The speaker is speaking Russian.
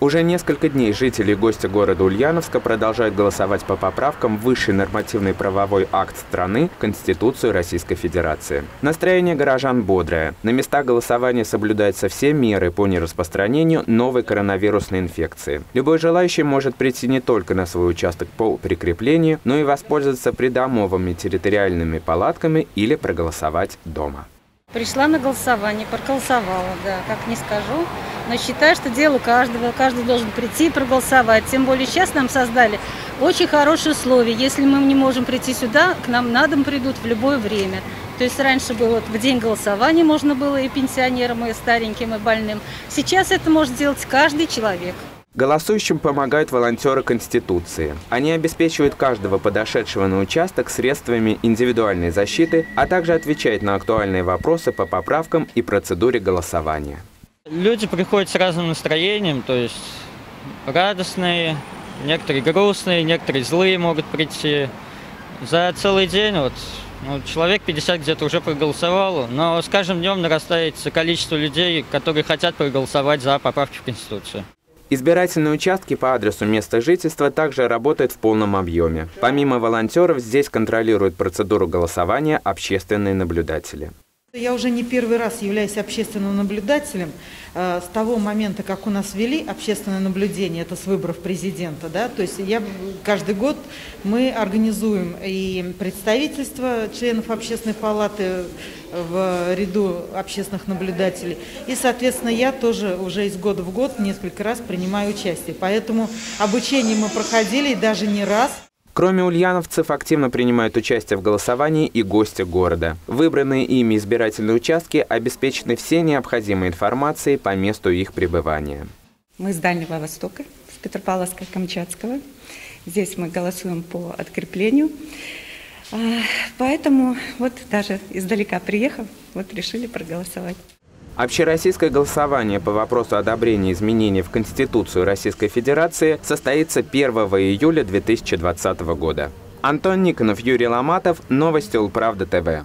Уже несколько дней жители и гости города Ульяновска продолжают голосовать по поправкам высший нормативный правовой акт страны – Конституцию Российской Федерации. Настроение горожан бодрое. На местах голосования соблюдаются все меры по нераспространению новой коронавирусной инфекции. Любой желающий может прийти не только на свой участок по прикреплению, но и воспользоваться придомовыми территориальными палатками или проголосовать дома. Пришла на голосование, проголосовала, да, как не скажу. Но считаю, что дело каждого, каждый должен прийти и проголосовать. Тем более сейчас нам создали очень хорошие условия. Если мы не можем прийти сюда, к нам на дом придут в любое время. То есть раньше было в день голосования можно было и пенсионерам, и стареньким, и больным. Сейчас это может сделать каждый человек. Голосующим помогают волонтеры Конституции. Они обеспечивают каждого подошедшего на участок средствами индивидуальной защиты, а также отвечают на актуальные вопросы по поправкам и процедуре голосования. Люди приходят с разным настроением, то есть радостные, некоторые грустные, некоторые злые могут прийти. За целый день вот ну, человек 50 где-то уже проголосовало, но с каждым днем нарастает количество людей, которые хотят проголосовать за поправки в Конституцию. Избирательные участки по адресу места жительства также работают в полном объеме. Помимо волонтеров, здесь контролируют процедуру голосования общественные наблюдатели. Я уже не первый раз являюсь общественным наблюдателем. Э, с того момента, как у нас ввели общественное наблюдение, это с выборов президента, да, то есть я, каждый год мы организуем и представительство членов общественной палаты в ряду общественных наблюдателей. И, соответственно, я тоже уже из года в год несколько раз принимаю участие. Поэтому обучение мы проходили даже не раз. Кроме ульяновцев, активно принимают участие в голосовании и гости города. Выбранные ими избирательные участки обеспечены всей необходимой информацией по месту их пребывания. Мы с Дальнего Востока, с Петропавловска-Камчатского. Здесь мы голосуем по откреплению. А, поэтому вот даже издалека приехав, вот решили проголосовать. Общероссийское голосование по вопросу одобрения изменений в Конституцию Российской Федерации состоится 1 июля 2020 года. Антон Никонов, Юрий Ломатов. Новости Улправда ТВ.